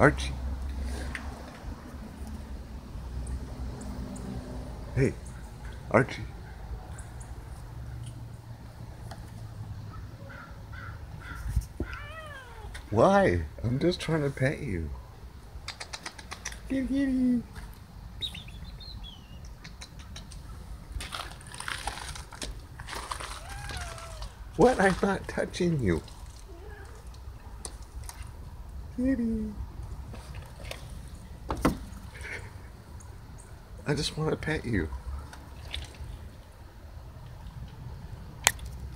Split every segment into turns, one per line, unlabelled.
Archie. Hey, Archie. Why? I'm just trying to pet you. Kitty, kitty. What? I'm not touching you. Kitty. I just want to pet you.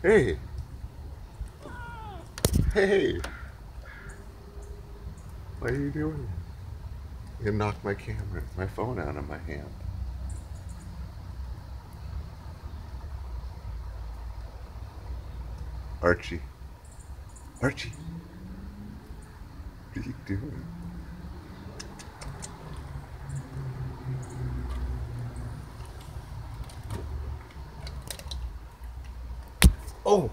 Hey. Hey. What are you doing? You knocked my camera, my phone out of my hand. Archie. Archie. What are you doing? Oh!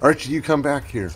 Archie, you come back here.